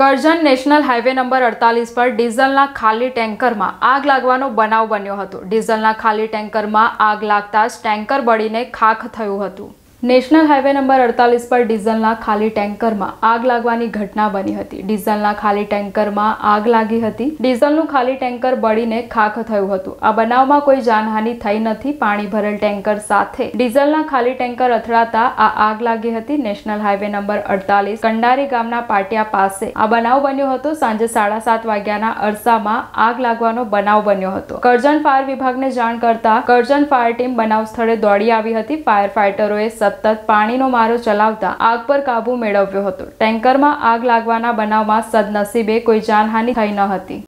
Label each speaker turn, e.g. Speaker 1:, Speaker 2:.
Speaker 1: Karjan national highway number અડતાલીસ પર ડીઝલના ખાલી ટેન્કરમાં આગ લાગવાનો બનાવ બન્યો હતો. ડીઝલના ખાલી ટેન્કરમાં આગ લાગતા જ ટેન્કર બળીને ખાખ થયું હતું. નેશનલ હાઈવે નંબર અડતાલીસ પર ડીઝલના ખાલી ટેન્કરમાં આગ લાગવાની ઘટના બની હતી. ડીઝલના ખાલી ટેન્કરમાં આગ લાગી હતી. ડીઝલનું ખાલી ટેન્કર બળીને ખાખ થયું હતું. આ બનાવમાં કોઈ જાનહાની થઈ નથી. પાણી ભરેલ ટેન્કર સાથે ડીઝલના ખાલી ટેન્કર અથડાતા આ આગ લાગી હતી. નેશનલ હાઈવે નંબર અડતાલીસ કંડારી ગામના પાટિયા પાસે આ બનાવ બન્યો હતો. સાંજે સાડા સાત વાગ્યાના અરસામાં આગ લાગવાનો બનાવ બન્યો હતો. કરજણ ફાયર વિભાગને જાણ કરતા કરજણ ફાયર ટીમ બનાવ સ્થળે દોડી આવી હતી. ફાયર ફાઇટરોએ સતત પાણીનો મારો ચલાવતા આગ પર કાબુ મેળવ્યો હતો. ટેન્કરમાં આગ લાગવાના બનાવમાં સદનસીબે કોઈ જાનહાનિ થઈ ન હતી.